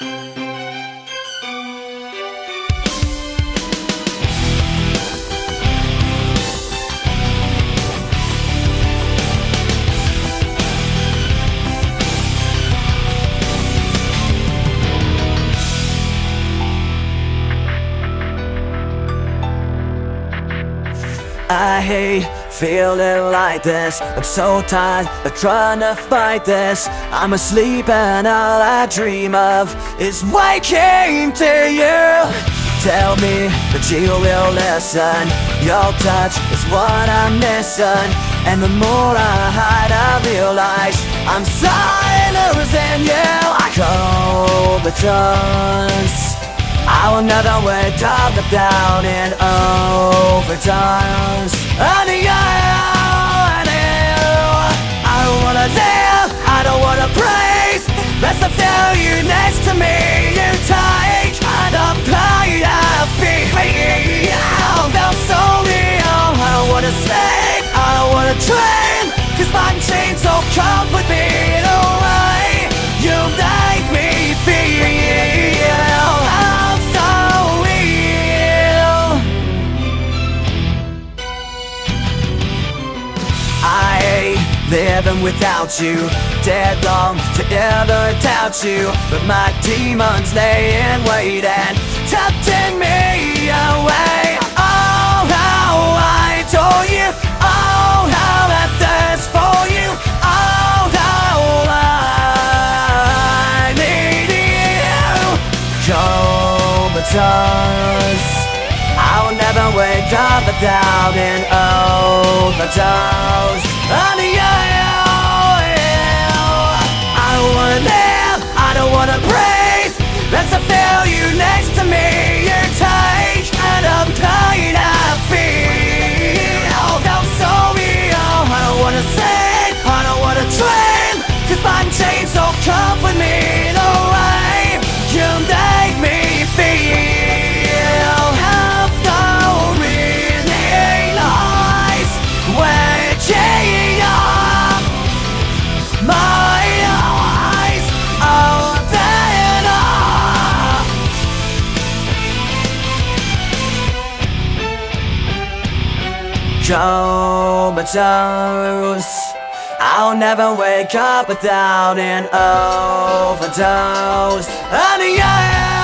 Música hate feeling like this. I'm so tired of trying to fight this. I'm asleep and all I dream of Is waking to you. Tell me that you will listen. Your touch is what I'm missing. And the more I hide I realize I'm sorry losing you. I hope it does I will never wake up without an overdose. On you, and you I don't wanna live, I don't wanna praise. Not feel you next to me You take the pain I feel Felt so real. I don't wanna sleep, I don't wanna dream. Cause my chains so come living without you. Dead long to ever doubt you. But my demons lay in wait and Tempting me away. Oh, how I adore you. Oh, how I thirst for you. Oh, how I need you. Comatose wake up without an overdose. On I don't wanna live, I don't wanna breathe Let's not feel you next to me Comatose I'll never wake up without an overdose. On you